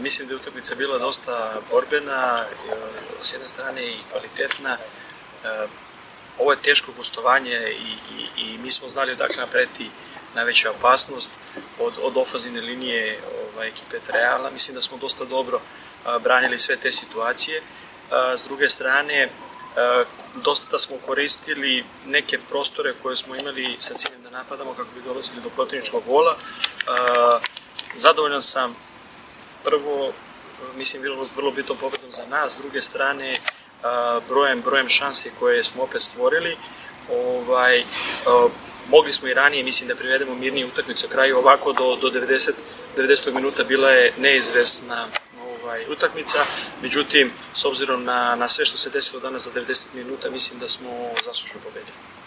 Mislim da je utakmica bila dosta borbena, s jedne strane i kvalitetna. Ovo je teško gostovanje i, i, i mi smo znali odakle napreti najveća opasnost od, od ofazine linije ovaj, ekipe Treala. Mislim da smo dosta dobro branili sve te situacije. S druge strane, dosta smo koristili neke prostore koje smo imali sa ciljem da napadamo kako bi dolazili do protivničkog gola. Zadovoljan sam prvo, mislim, bilo vrlo bitno pobedom za nas, s druge strane, brojem, brojem šanse koje smo opet stvorili. Ovaj, mogli smo i ranije, mislim, da privedemo mirnije utakmice kraju, ovako do, do 90, 90. minuta bila je neizvesna ovaj, utakmica, međutim, s obzirom na, na sve što se desilo danas za 90 minuta, mislim da smo zaslužno pobedili.